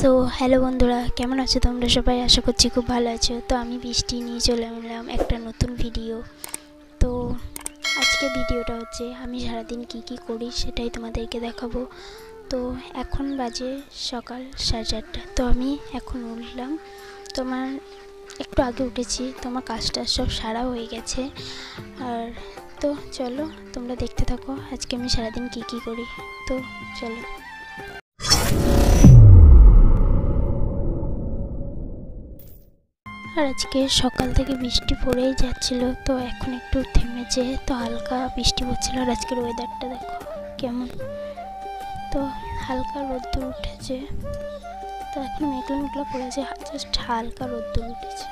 So hello বন্ধুরা, কেমন আছো তোমরা সবাই? আশা করছি খুব ভালো আছো। তো আমি বৃষ্টি নিয়ে চলে এলাম একটা নতুন ভিডিও তো আজকে ভিডিওটা হচ্ছে, আমি সারাদিন কি কি করি সেটাই তোমাদেরকে দেখাবো। তো এখন বাজে সকাল সাড়ে চারটা। তো আমি এখন উঠলাম। তোমার একটু আগে উঠেছি, তোমার কাজটা সব সারা হয়ে গেছে। আর তো চলো, তোমরা দেখতে থাকো, আজকে আমি সারাদিন কি কি করি। তো চলো। আর আজকে সকাল থেকে বৃষ্টি পড়েই যাচ্ছিল, তো এখন একটু থেমেছে, তো হালকা বৃষ্টি পড়ছিল আর আজকের ওয়েদারটা দেখো কেমন। তো হালকা রোদ্দুর উঠেছে, তো এখন মেঘলা মেঘলা পড়েছে জাস্ট হালকা রোদ্দুর উঠেছে।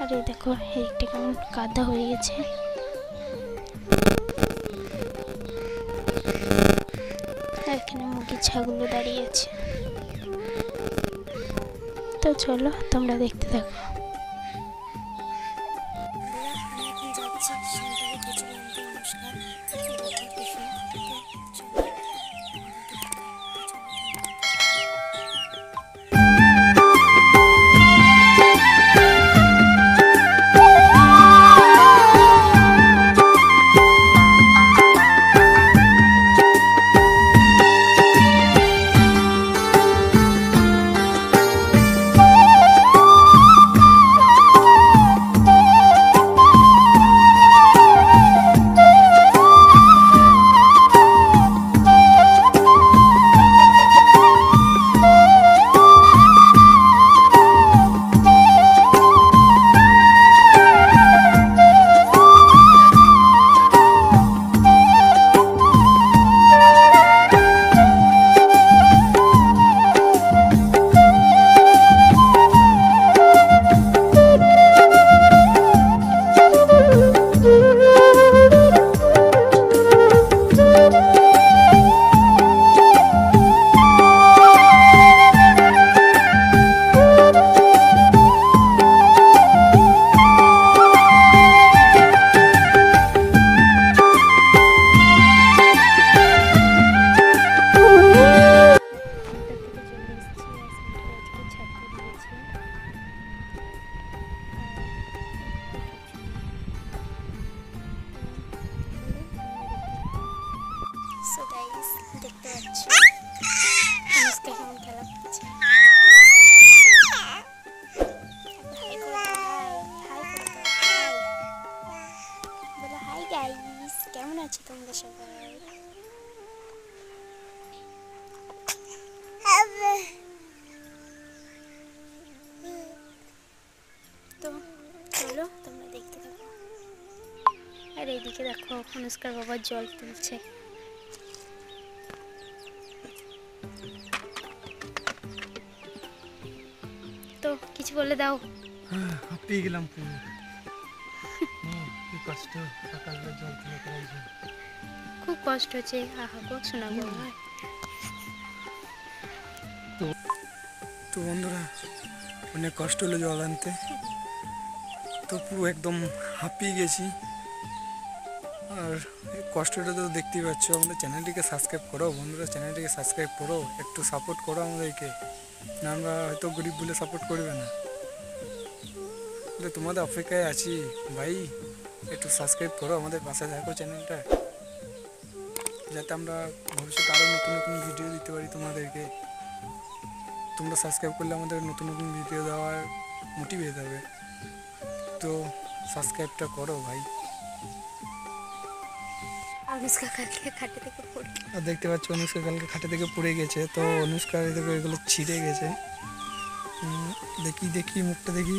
আর এই দেখো, এইটা কেমন কাদা হয়ে গেছে। এখানে মুরগির ছাগুলো দাঁড়িয়ে আছে। চলো তোমরা দেখতে থাকো গাইস কেমন আছো তোমরা সবাই তো চলো তোমরা দেখতে থাকো আর এইদিকে দেখো অনুষ্কার বাবা জল তুলছে তো কিছু বলে দাও হাঁপিয়ে গেলাম পুরো হুম, কি কষ্ট জল তুলে করাইছে খুব কষ্ট হচ্ছে আহা গো শোনা গো তো বন্ধুরা অনেক কষ্ট হলো জল আনতে। তো পুরো একদম হাঁপিয়ে গেছি। আর কষ্টটা তো দেখতেই পাচ্ছ আমাদের চ্যানেলটিকে সাবস্ক্রাইব করো। বন্ধুরা চ্যানেলটিকে সাবস্ক্রাইব করো একটু সাপোর্ট করো আমাদেরকে। না আমরা হয়তো গরিব বলে সাপোর্ট করবে না। তোমাদের অপেক্ষায় আছি ভাই। একটু সাবস্ক্রাইব করো আমাদের পাশে থাকো চ্যানেলটা যাতে আমরা ভবিষ্যতে আরও নতুন নতুন ভিডিও দিতে পারি তোমাদেরকে। তোমরা সাবস্ক্রাইব করলে আমাদের নতুন নতুন ভিডিও দেওয়ার মোটিভেট হবে তো সাবস্ক্রাইবটা করো ভাই। আর দেখতে পাচ্ছ অনুষ্কা কালকে খাটে থেকে পড়ে গেছে। তো অনুষ্কার দেখো এগুলো ছিঁড়ে গেছে। দেখি দেখি মুখটা দেখি।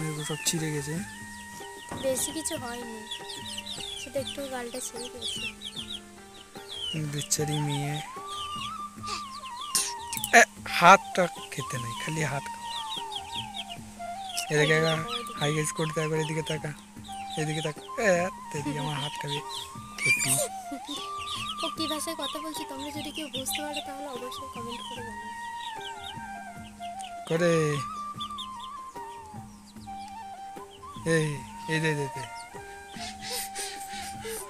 এগুলো সব ছিঁড়ে গেছে। বেশি কিছু হয়নি। শুধু একটু গালটা ছেড়ে গেছে বেচারি মেয়ে। হাতটা খেতে নাই খালি হাত এদিকে হাই গেস করতে একবার এদিকে তাকা। এদিকে তাকা এদিকে আমার হাত খাবে। খেপি। ও কি ভাষায় কথা বলছি তোমরা যদি কেউ বুঝতে পারো তাহলে অবশ্যই কমেন্ট করে জানাও। করে। এই এই দে দে দে।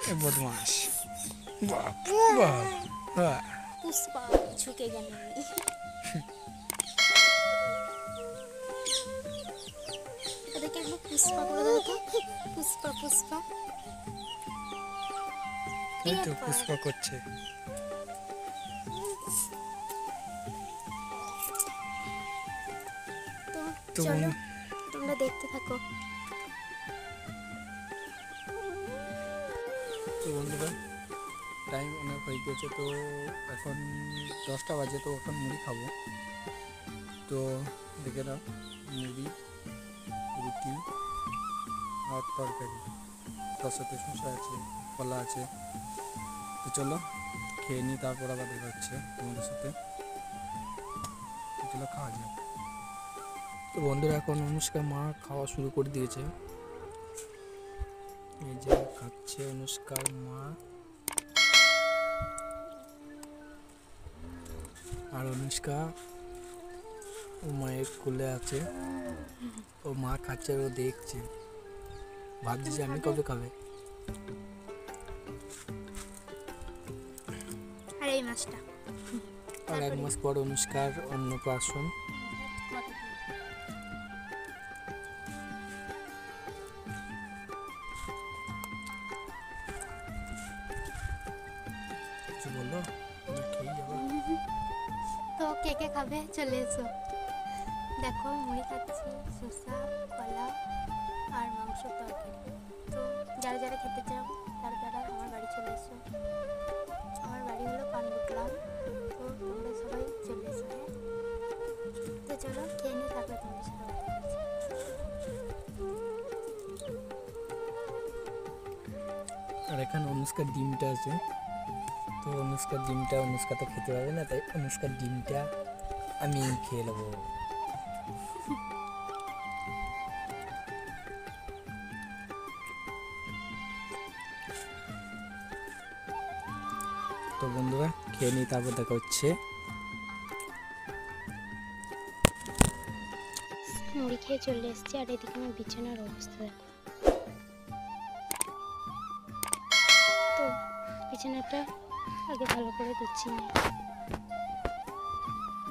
এ বদমাস বাপ বাপ পুষ্পা ঝুঁকে গেল আমি ওদেরকে একবার পুষ্পা করে দাও তো। পুষ্পা পুষ্পা। এই তো? পুষ্পা করছে। তো তো তোমরা দেখতে থাকো। তো বন্ধুরা টাইম অনেক হয়ে গেছে তো এখন দশটা বাজে তো এখন মুড়ি খাব। তো দেখে নাও, মুড়ি, রুটি আর তরকারি। তার সাথে শসা আছে, কলা আছে। তো চলো, খেয়ে নিই, তারপর আবার দেখা হচ্ছে তোমাদের সাথে। চলো খাওয়া যাক। তো বন্ধুরা, এখন অনুষ্কা মা খাওয়া শুরু করে দিয়েছে। এই যে খাচ্ছে অনুষ্কার মা। আর অনুষ্কা ও মায়ের কোলে আছে। ও মা খাচ্ছে ও দেখছে। ভাবছি যে আমি কবে খাবে। আর এই আর এক মাস পর অনুষ্কার অন্নপ্রাশন। চলে এসো দেখো, মুড়ি খাচ্ছি, শসা, কলা আর মাংস তরকারি। তো যারা যারা খেতে চাও, তারা তারা আমার বাড়ি চলে এসো। আমার বাড়ি হলো পান্ডুগ্রাম তো তোমরা সবাই চলে এসো হ্যাঁ? তো চলো, খেয়ে নিই তারপরে তোমাদের সাথে আর এখানে অনুষ্কার ডিমটা আছে। তো অনুষ্কার ডিমটা, অনুষ্কা তো খেতে পারবে না, তাই অনুষ্কার ডিমটা আমি খেয়ে নেব তো বন্ধুরা, খেয়ে নিই তারপর দেখা হচ্ছে। মুড়ি খেয়ে চলে এসেছি, আর এদিকে আমার বিছানার অবস্থা দেখো। তো, বিছানাটা আগে ভালো করে গুছিয়ে নিই।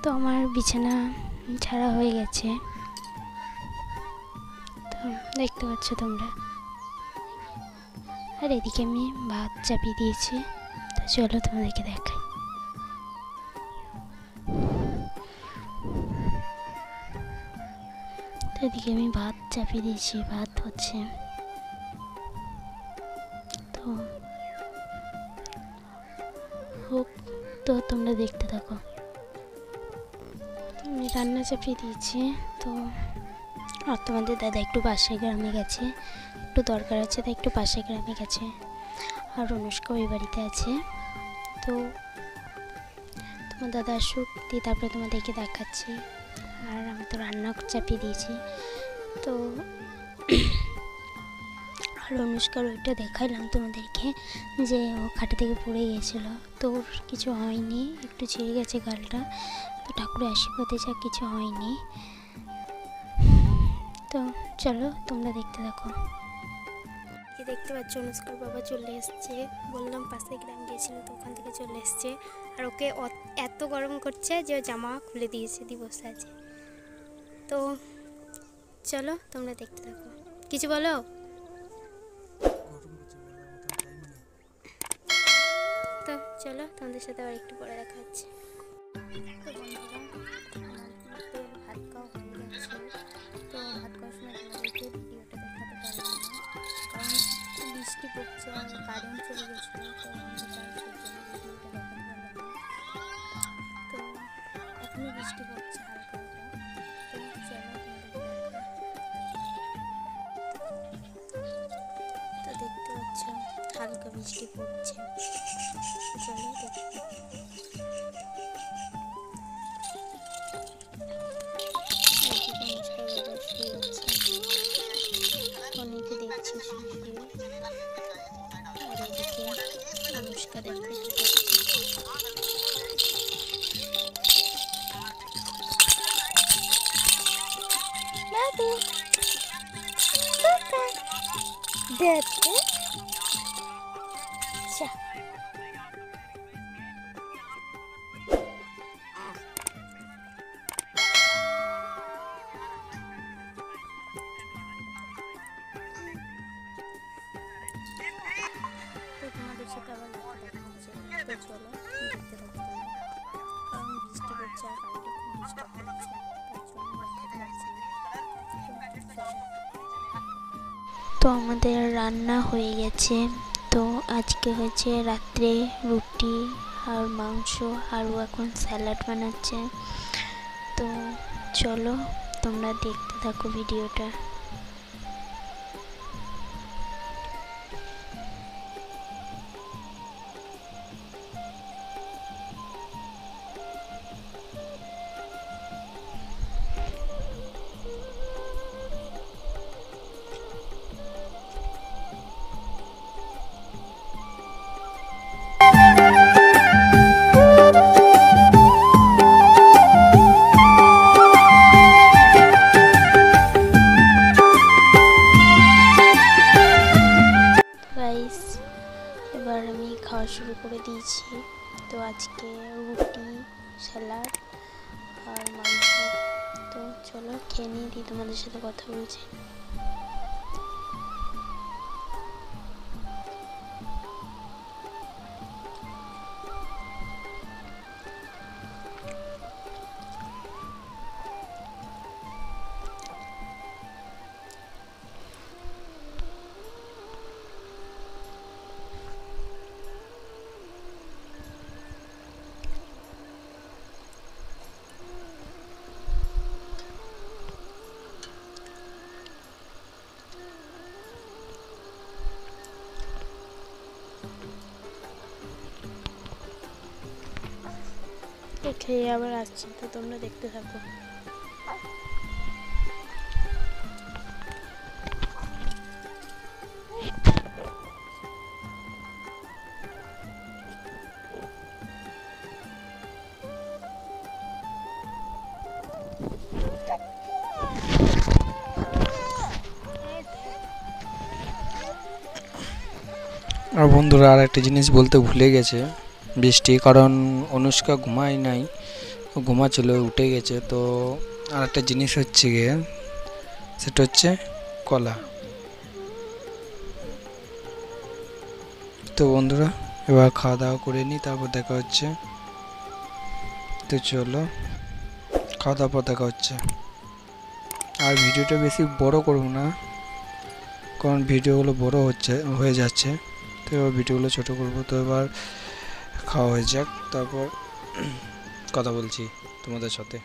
তো আমার বিছানা ছাড়া হয়ে গেছে। তো দেখতে পাচ্ছ তোমরা। আর এদিকে আমি ভাত চাপিয়ে দিয়েছি। তো চলো তোমাদেরকে দেখাই। তো এদিকে আমি ভাত চাপিয়ে দিয়েছি, ভাত হচ্ছে। তো হোক, তো তোমরা দেখতে থাকো। রান্না চাপিয়ে দিয়েছি। তো আর তোমাদের দাদা একটু পাশের গ্রামে গেছে। একটু দরকার আছে, তাই একটু পাশের গ্রামে গেছে। আর অনুষ্কা ওই বাড়িতে আছে। তো তোমার দাদা আসুক, দিয়ে তারপরে তোমাদেরকে দেখাচ্ছি। আর আমি তো রান্না চাপিয়ে দিয়েছি। তো আর অনুষ্কার ওইটা দেখাইলাম তোমাদেরকে, যে ও খাটে থেকে পড়ে গিয়েছিল। তো কিছু হয়নি, একটু ছিঁড়ে গেছে গালটা। তো ঠাকুরের আশীর্বাদে যা কিছু হয়নি। তো চলো, তোমরা দেখতে থাকো। দেখতে পাচ্ছ? অনুষ্কার বাবা চলে এসছে। বললাম পাশে গ্রাম গিয়েছিল তো ওখান থেকে চলে এসছে। আর ওকে এত গরম করছে যে জামা খুলে দিয়েছে, দিয়ে বসে আছে। তো চলো, তোমরা দেখতে থাকো। কিছু বলো? তো চলো, তোমাদের সাথে আবার একটু পরে দেখা হচ্ছে। হালকা বৃষ্টি পড়ছে চলো দেখতে এদিকে অনুষ্কা বাবা শুয়ে আছে Gotcha. তো আমাদের রান্না হয়ে গেছে। তো আজকে হয়েছে রাত্রে রুটি আর মাংস আর ও এখন স্যালাড বানাচ্ছে। তো চলো তোমরা দেখতে থাকো ভিডিওটা। তোমাদের সাথে কথা বলছি। তো খেয়ে আবার আসছি, তো তোমরা দেখতে থাকো। আর বন্ধুরা আর একটা জিনিস বলতে ভুলে গেছে। বৃষ্টি, কারণ অনুষ্কা ঘুমায় নাই ঘুমাচ্ছিল, উঠে গেছে। তো আর একটা জিনিস হচ্ছে গিয়ে, সেটা হচ্ছে কলা। তো বন্ধুরা, এবার খাওয়া দাওয়া করে নিই, তারপর দেখা হচ্ছে। তো চলো, খাওয়া দাওয়ার পর দেখা হচ্ছে। আর ভিডিওটা বেশি বড় করব না, কারণ ভিডিওগুলো বড় হচ্ছে, হয়ে যাচ্ছে। তো এবার ভিডিওগুলো ছোটো করব। তো এবার খাওয়া হয়ে যাক তারপর কথা বলছি তোমাদের সাথে।